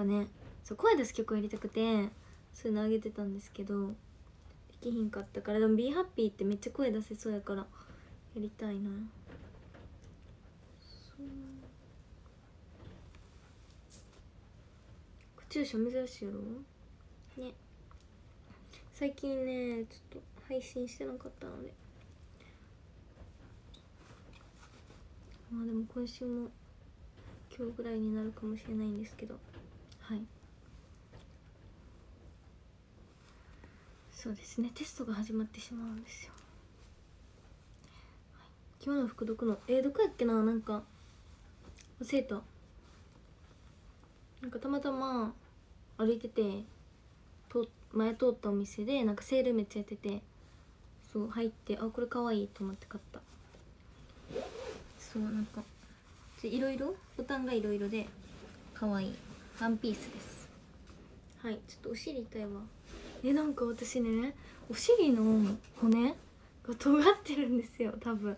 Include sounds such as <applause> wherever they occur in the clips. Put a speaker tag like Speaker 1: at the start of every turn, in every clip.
Speaker 1: ぱね。そう声出す曲をやりたくてそういうのあげてたんですけどできひんかったからでも「BeHappy」ってめっちゃ声出せそうやからやりたいな。そう。カチューシャ珍しいやろね。最近ねちょっと配信してなかったので。まあでも今週も今日ぐらいになるかもしれないんですけど。はい。そうですね。テストが始まってしまうんですよ、はい、今日の服読のえー、どこやっけな？なんか忘れたなんかたまたま歩いててと前通ったお店でなんかセールめっちゃやっててそう入ってあこれかわいいと思って買った。そうなんかいろいろボタンがいろいろでかわいい。ワンピースです。はいちょっとお尻痛いわ。えなんか私ねお尻の骨が尖ってるんですよ多分。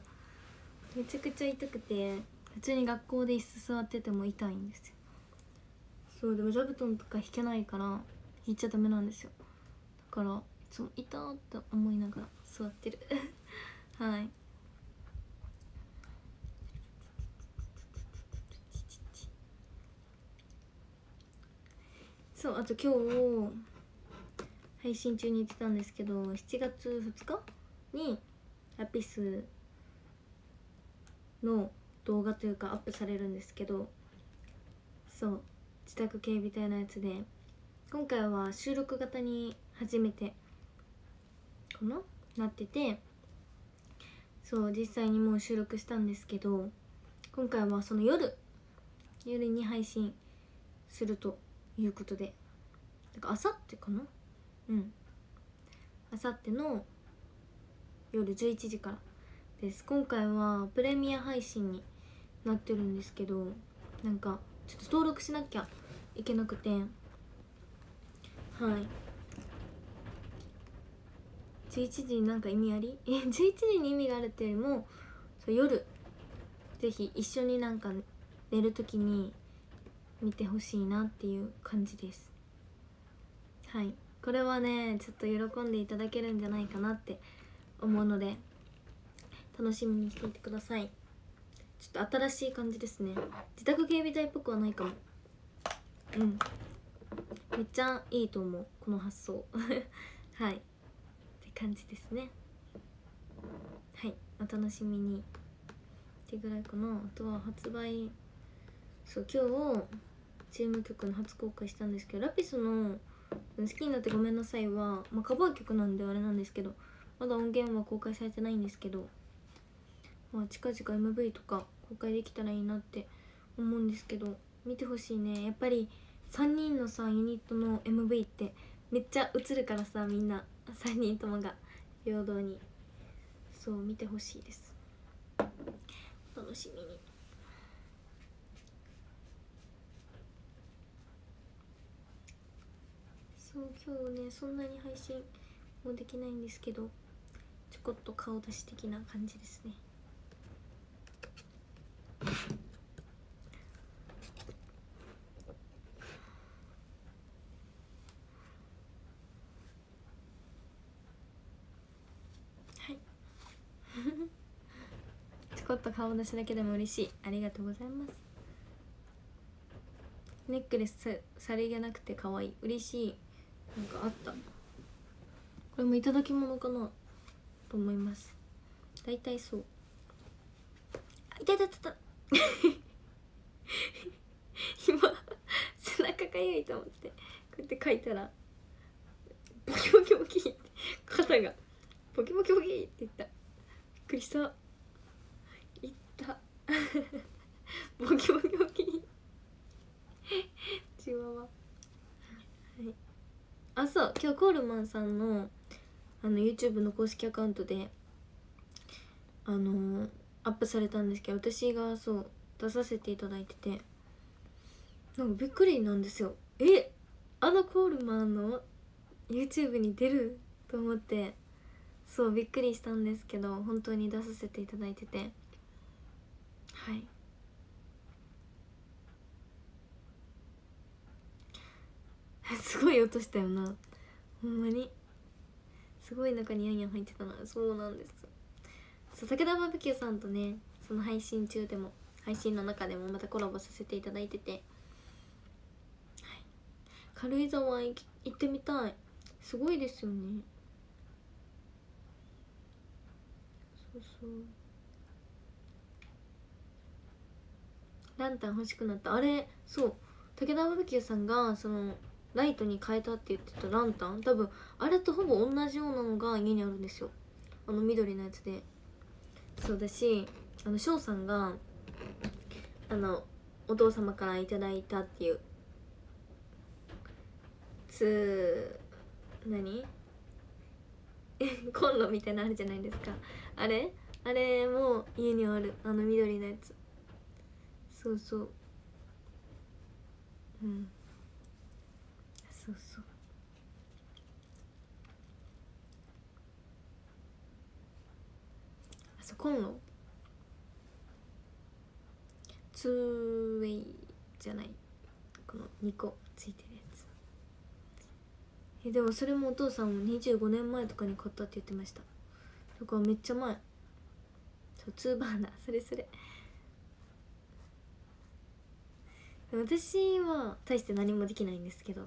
Speaker 1: めちゃくちゃ痛くて普通に学校で椅子座ってても痛いんですよ。そうでも座布団とか引けないから引いちゃダメなんですよ。だからいつも痛って思いながら座ってる。<laughs> はい。そうあと今日配信中に言ってたんですけど7月2日にラピスの動画というかアップされるんですけどそう自宅警備隊のやつで今回は収録型に初めてかな？なっててそう実際にもう収録したんですけど今回はその夜夜に配信するということで。だかあさってかな？うん。あさっての夜11時から。です。今回はプレミア配信になってるんですけどなんかちょっと登録しなきゃいけなくて。はい。11時になんか意味あり？え11時に意味があるっていうよりもそう夜。ぜひ一緒になんか寝る時に見てほしいなっていう感じです。はい。これはねちょっと喜んでいただけるんじゃないかなって思うので楽しみにしていてください。ちょっと新しい感じですね。自宅警備隊っぽくはないかも。うん。めっちゃいいと思う。この発想。<laughs> はい。って感じですね。はい。お楽しみに。ってぐらいかな。あとは発売。そう今日チーム曲の初公開したんですけどラピスの「好きになってごめんなさいは」ま、カバー曲なんであれなんですけどまだ音源は公開されてないんですけどまあ近々 MV とか公開できたらいいなって思うんですけど見てほしいね。やっぱり3人のさユニットの MV ってめっちゃ映るからさみんな。3人ともが平等に。そう見てほしいです。楽しみに。そう今日ねそんなに配信もできないんですけどちょこっと顔出し的な感じですね。はい。<laughs> ちょこっと顔出しだけでも嬉しい。ありがとうございます。ネックレスささりげなくて可愛い。嬉しい。なんかあった。これもいただき物かなと思います。大体そう。あいたいたいたい <laughs> 今背中かゆいと思ってこうやって書いたらボキボキボキって肩がボキボキボキって言った。びっくりした。いった。<laughs> ボキボキボキ。チワワあそう。今日コールマンさんのあの YouTube の公式アカウントであのー、アップされたんですけど私がそう出させていただいててなんかびっくりなんですよ。えあのコールマンの YouTube に出る？と思ってそうびっくりしたんですけど本当に出させていただいてて。はい。<laughs> すごい音したよな。ほんまに。すごい中にヤンヤン入ってたな。そうなんです。そう武田バーベキューさんとねその配信中でも配信の中でもまたコラボさせていただいてて、はい、軽井沢行ってみたい。すごいですよね。そうそう。ランタン欲しくなった。あれそう。武田バーベキューさんがそのライトに変えたって言ってたランタン多分あれとほぼ同じようなのが家にあるんですよ。あの緑のやつで。そうだしあの翔さんがあのお父様からいいたっていう。つ何？<laughs> コンロみたいなのあるじゃないですか。あれ？あれも家にある。あの緑のやつ。そうそう。うん。そうそう。あそコンロツーウェイじゃない。この2個ついてるやつ。えでもそれもお父さんも25年前とかに買ったって言ってました。だからめっちゃ前。そうツーバーナー。それそれ。私は大して何もできないんですけど。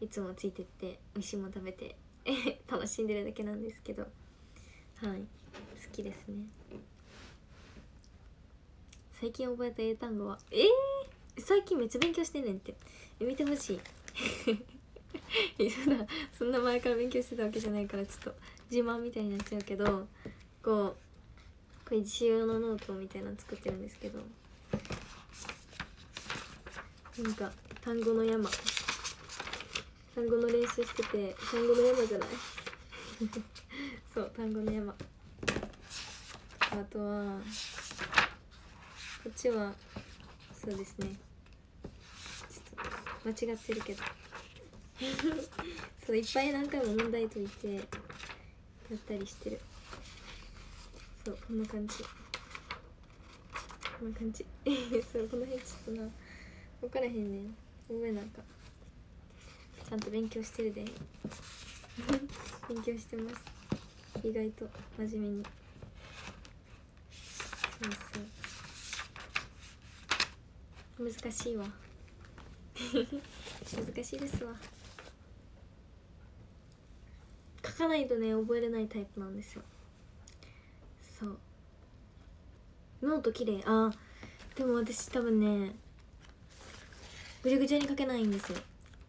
Speaker 1: いつもついてって美味しいも食べて <laughs> 楽しんでるだけなんですけどはい好きですね。最近覚えた英単語はえー、最近めっちゃ勉強してんねんって。見てほしい。<laughs> そんなそんな前から勉強してたわけじゃないからちょっと自慢みたいになっちゃうけどこうこれ自習のノートみたいなの作ってるんですけどなんか単語の山。単語の練習してて単語の山じゃない？<laughs> そう単語の山。あとはこっちはそうですね。ちょっと間違ってるけど。<laughs> そういっぱい何回も問題解いてやったりしてる。そうこんな感じ。こんな感じ。<laughs> そうこの辺ちょっとな分からへんねん。ごめんなんか。ちゃんと勉強してるで。<laughs> 勉強してます。意外と真面目に。そうそう。難しいわ。<laughs> 難しいですわ。書かないとね覚えれないタイプなんですよ。そう。ノート綺麗。あでも私多分ねぐちゃぐちゃに書けないんですよ。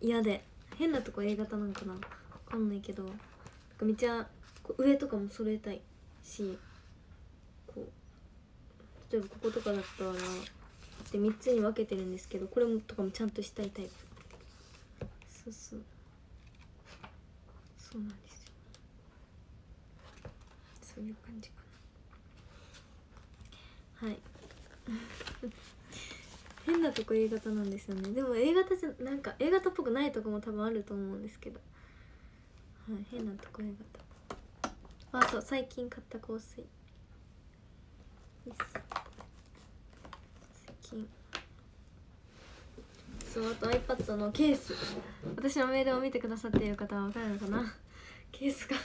Speaker 1: 嫌で。変なとこ A 型なんかな？分かんないけど。なんかめっちゃ上とかも揃えたいし。こう例えばこことかだったらで3つに分けてるんですけどこれもとかもちゃんとしたいタイプ。そうそう。そうなんですよ。そういう感じかな。はい。変なとこ A 型なんですよね。でも A 型じゃなんか A 型っぽくないとこも多分あると思うんですけど。はい変なとこ A 型。あそう最近買った香水。です。最近。そうあと iPad のケース。私のメールを見てくださっている方は分かるのかな？ケースが。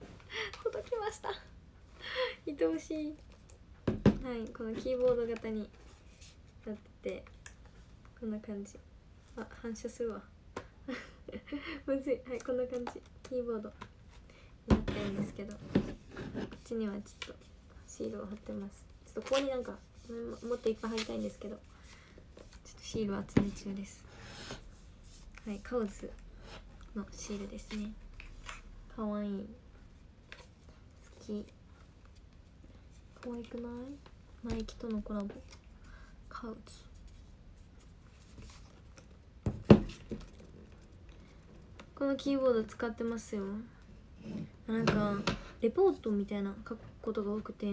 Speaker 1: <laughs> 届きました。愛おしい。はいこのキーボード型に。ってこんな感じ。あ反射するわ。<laughs> むずい。はいこんな感じ。キーボード。になってるんですけど。こっちにはちょっとシールを貼ってます。ちょっとここになんかもっといっぱい貼りたいんですけど。ちょっとシールを集め中です。はいカウズのシールですね。かわいい。好き。可愛くない？ナイキとのコラボ。カウツこのキーボード使ってますよ。なんかレポートみたいな書くことが多くて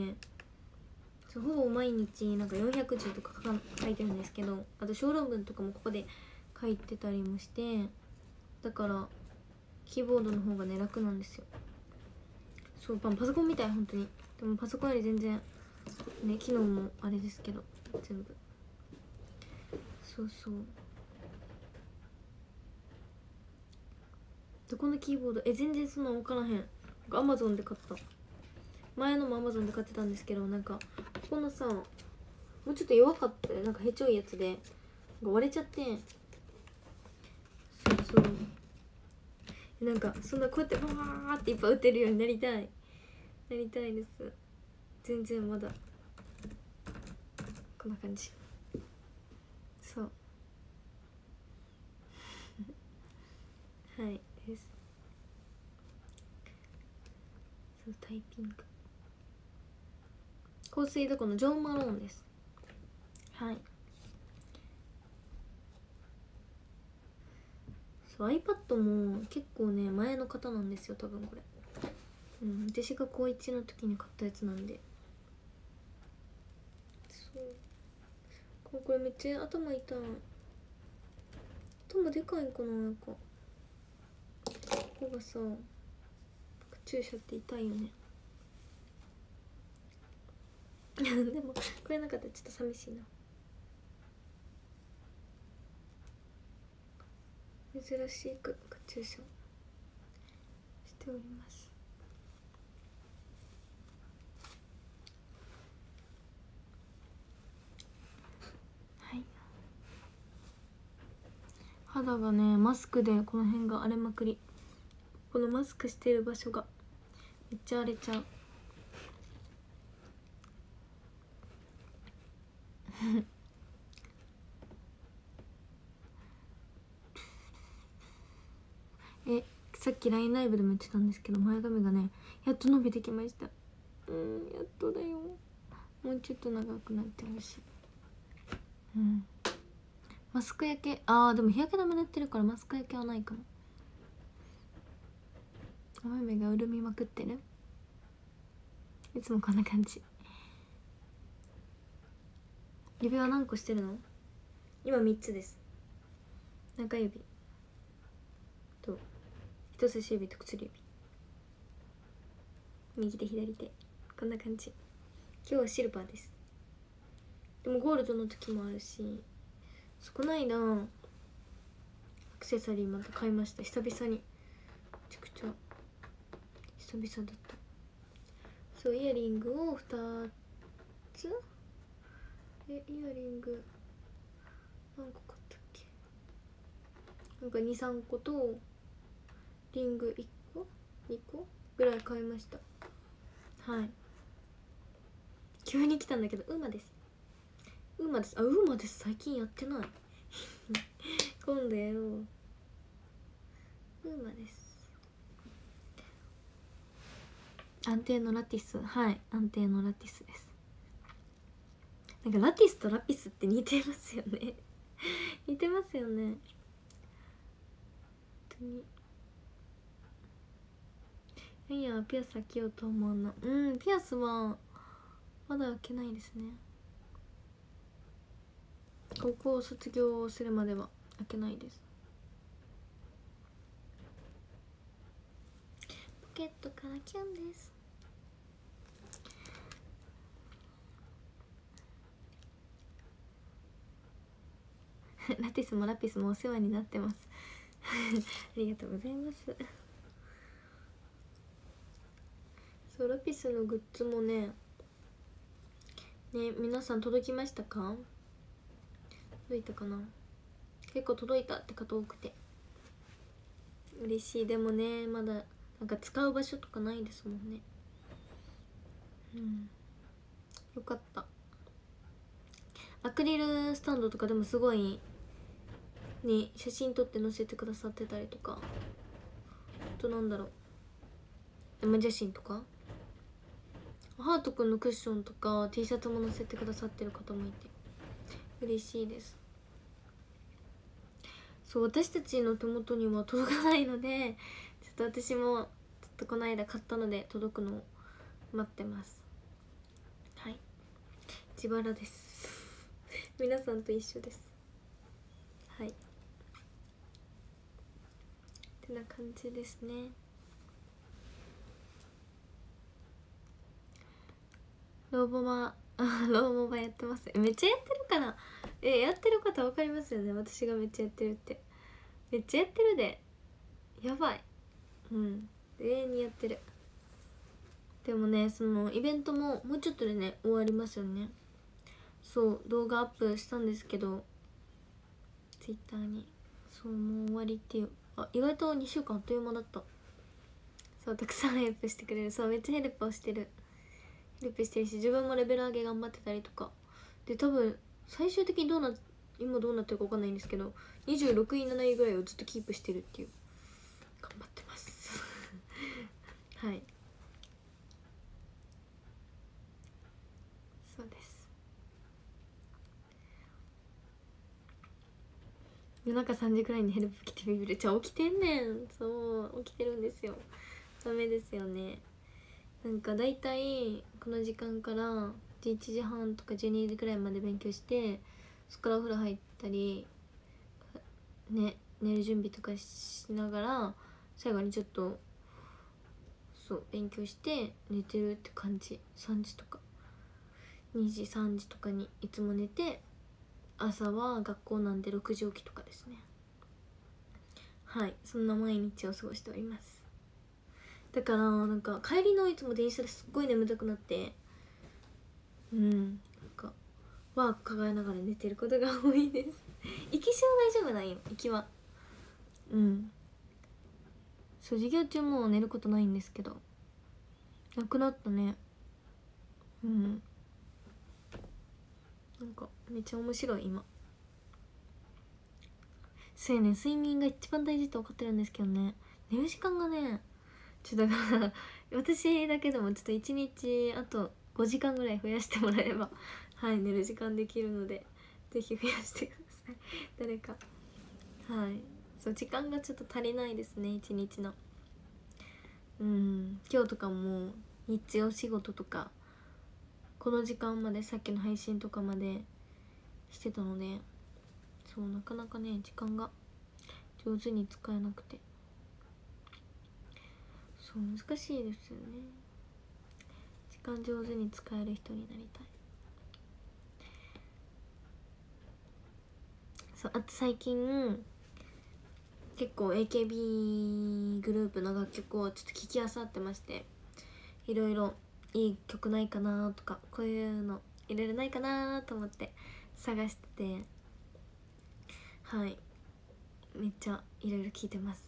Speaker 1: ほぼ毎日なんか400字とか書いてるんですけどあと小論文とかもここで書いてたりもしてだからキーボードの方がね楽なんですよ。そうパソコンみたい本当に。でもパソコンより全然ね機能もあれですけど全部。そうそう。どこのキーボード？え全然そんなの分からへんアマゾンで買った。前のもアマゾンで買ってたんですけどなんかここのさもうちょっと弱かった。なんかへちょいやつで割れちゃって。そうそう。なんかそんなこうやってバーっていっぱい打てるようになりたい。なりたいです。全然まだ。こんな感じ。そう。<laughs> はいですそうタイピング。香水どこのジョン・マローンです。はい。そう iPad も結構ね前の方なんですよ多分これ。うん私が高1の時に買ったやつなんで。そう。これめっちゃ頭痛い。頭でかいんかななんか。ここがさ注射って痛いよね。<laughs> でもこれなかったらちょっと寂しいな。珍しいくカチューシャしております。はい。肌がねマスクでこの辺が荒れまくり。このマスクしてる場所がめっちゃ荒れちゃう。<laughs> えさっき LINE ライブでも言ってたんですけど前髪がねやっと伸びてきました。うんやっとだよ。もうちょっと長くなってほしい。うん。マスク焼けあーでも日焼け止め塗ってるからマスク焼けはないかも。お目が潤みまくってる。いつもこんな感じ。指輪何個してるの？今3つです。中指。と人差し指と薬指。右手左手。こんな感じ。今日はシルバーです。でもゴールドの時もあるしこの間アクセサリーまた買いました。久々に久々だった。そうイヤリングを2つ？えイヤリング何個買ったっけ？なんか23個とリング1個？2個？ぐらい買いました。はい。急に来たんだけどウーマです。ウーマです。あウーマです。最近やってない。<laughs> 今度やろう。ウーマです。安定のラティス。はい安定のラティスです。なんかラティスとラピスって似てますよね。<laughs> 似てますよね。本当に。いやピアス開けようと思うのうんピアスはまだ開けないですね。高校卒業するまでは開けないです。ポケットからキュンです。<laughs> ラティスもラピスもお世話になってます。<laughs> ありがとうございます。そうラピスのグッズもねね皆さん届きましたか？届いたかな？結構届いたって方多くて。嬉しい。でもねまだなんか使う場所とかないですもんね。うん。よかった。アクリルスタンドとかでもすごいに写真撮って載せてくださってたりとか。あとなんだろう。生写真とか。ハートくんのクッションとか T シャツも載せてくださってる方もいて。嬉しいです。そう私たちの手元には届かないので <laughs> ちょっと私もちょっとこの間買ったので届くのを待ってます。はい。自腹です。<laughs> 皆さんと一緒です。はい。てな感じですね。ローボマローモバやってます。めっちゃやってるからえやってる方分かりますよね？私がめっちゃやってるって。めっちゃやってるで。やばい。うん。永遠にやってる。でもねそのイベントももうちょっとでね終わりますよね。そう動画アップしたんですけどツイッターに。そうもう終わりっていう。あ意外と2週間あっという間だった。そうたくさん <laughs> ヘルプしてくれる。そうめっちゃヘルプをしてる。ヘルプしてるし自分もレベル上げ頑張ってたりとか。で多分最終的にどうな今どうなってるか分かんないんですけど26位7位ぐらいをずっとキープしてるっていう。頑張ってます。<laughs> はいそうです夜中3時くらいにヘルプ来てビビる。じゃあ起きてんねんそう起きてるんですよ。ダメですよね。なんか大体この時間から11時半とか12時くらいまで勉強してそっからお風呂入ったりね寝る準備とかしながら最後にちょっとそう勉強して寝てるって感じ。3時とか。2時3時とかにいつも寝て朝は学校なんで6時起きとかですね。はい。そんな毎日を過ごしております。だからなんか帰りのいつも電車ですっごい眠たくなってうん。なんかワーク抱えながら寝てることが多いです。行きしは大丈夫なんよ行きは。うん。そう授業中もう寝ることないんですけど。なくなったね。うん。なんかめっちゃ面白い今。そうやね睡眠が一番大事って分かってるんですけどね。寝る時間がねちょっとだから私だけでもちょっと1日あと5時間ぐらい増やしてもらえばはい寝る時間できるので是非増やしてください。誰か。はい。そう時間がちょっと足りないですね一日の。うん。今日とかも日中お仕事とかこの時間までさっきの配信とかまでしてたのでそうなかなかね時間が上手に使えなくて。そう難しいですよね。時間上手に使える人になりたい。そうあと最近結構 AKB グループの楽曲をちょっと聴きあさってましていろいろいい曲ないかなとかこういうのいろいろないかなと思って探してて。はい。めっちゃいろいろ聴いてます。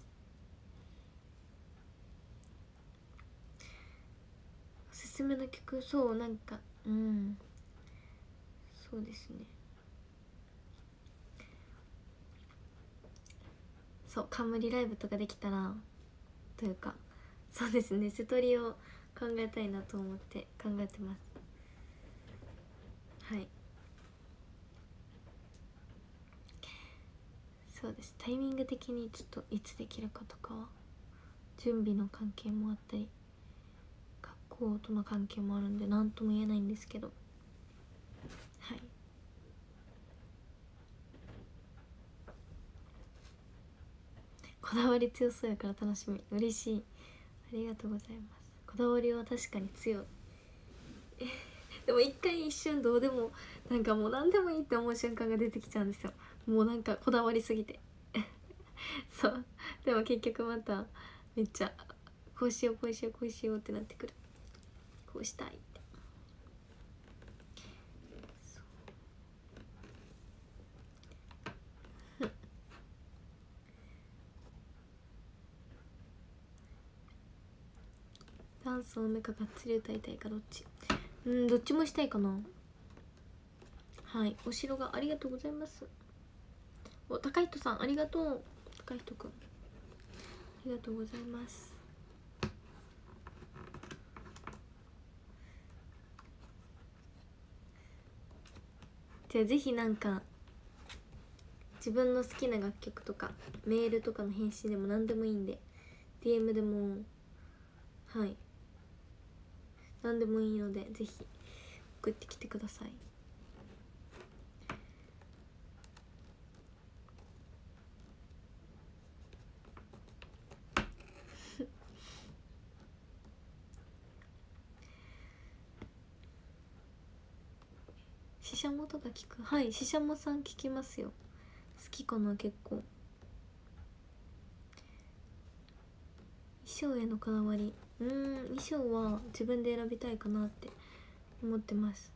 Speaker 1: おすすめの曲そうなんかうん。そうですね。そう冠ライブとかできたらというかそうですね。瀬戸りを考えたいなと思って考えてます。はい。そうです。タイミング的にちょっといつできるかとかは準備の関係もあったり学校との関係もあるんで何とも言えないんですけど。はい。こだわり強そうやから楽しみ。嬉しい。ありがとうございます。こだわりは確かに強い。<laughs> でも一回一瞬どうでもなんかもう何でもいいって思う瞬間が出てきちゃうんですよ。もうなんかこだわりすぎて。<laughs> そう。でも結局まためっちゃこうしようこうしようこうしようってなってくる。こうしたい。ンス多めかがっつり歌いたいかどっち？うんどっちもしたいかな。はい。お城がありがとうございます。お高人さんありがとう。高人くん。ありがとうございます。じゃあぜひなんか自分の好きな楽曲とかメールとかの返信でも何でもいいんで DM でもはい。何でもいいのでぜひ送ってきてください。<laughs> ししゃもとか聞く？はいししゃもさん聞きますよ。好きかな結構。一装へのこだわり。うん衣装は自分で選びたいかなって思ってます。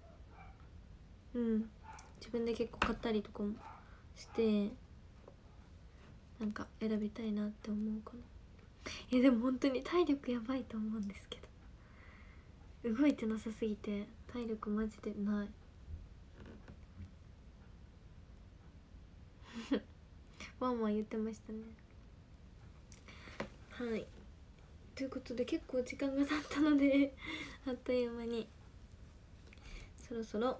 Speaker 1: うん。自分で結構買ったりとかもしてなんか選びたいなって思うかな。えでも本当に体力やばいと思うんですけど。動いてなさすぎて体力マジでない。ワンワン言ってましたね。はい。ということで結構時間が経ったので <laughs> あっという間に。そろそろ、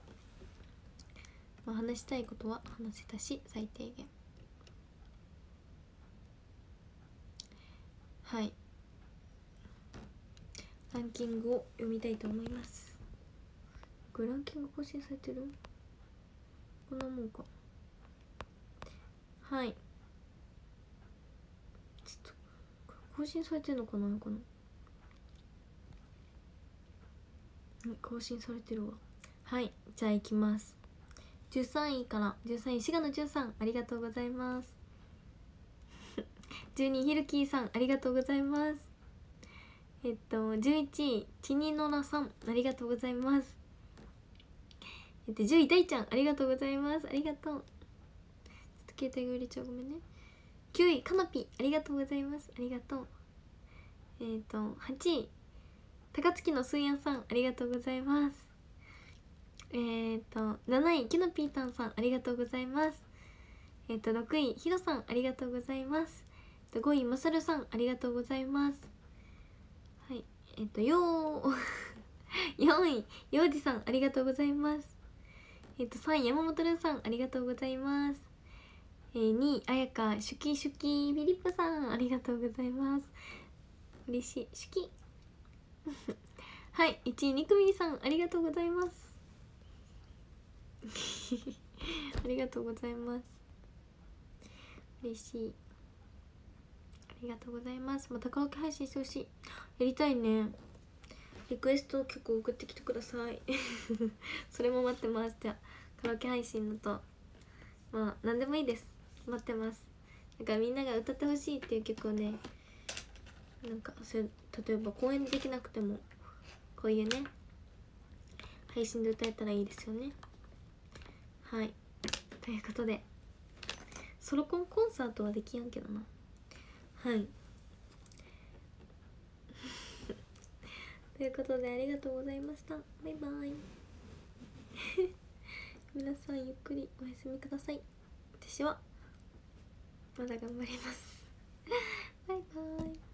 Speaker 1: まあ、話したいことは話せたし最低限。はい。ランキングを読みたいと思います。これランキング更新されてる？こんなもんか。はいちょっと更新されてるのかなこの。更新されてるわ。はいじゃあいきます。13位から。13位滋賀の13ありがとうございます。<laughs> 12位ひるきーさんありがとうございます。えっと11位ちにのなさんありがとうございます。えっと10位大ちゃんありがとうございます。ありがとう。ちょっと携帯が売れちゃう。ごめんね。9位かなぴありがとうございます。ありがとう。えっと8位。高槻のすいやんさん。ありがとうございます。えっ、と7位きのぴーたんさん。ありがとうございます。えっ、と6位ひろさん。ありがとうございます。5位まさるさん。ありがとうございます。はい。えっ、とよー。<laughs> 4位ようじさん。ありがとうございます。えっ、と3位山本るさん。ありがとうございます。えー、2位あやかシュキシュキフィリップさんありがとうございます。嬉しい。シュキ。<laughs> はい1位にくみさんありがとうございます。<laughs> ありがとうございます。嬉しい。ありがとうございます。またカラオケ配信してほしい。やりたいね。リクエスト曲送ってきてください。<laughs> それも待ってます。じゃあカラオケ配信のと。まあ何でもいいです。待ってます。だかみんなが歌ってほしいっていう曲をねなんかそれ例えば公演できなくてもこういうね配信で歌えたらいいですよね。はい。ということでソロコンコンサートはできやんけどな。はい。<laughs> ということでありがとうございました。バイバイ。<laughs> 皆さんゆっくりお休みください。私はまだ頑張ります。<laughs> バイバイ。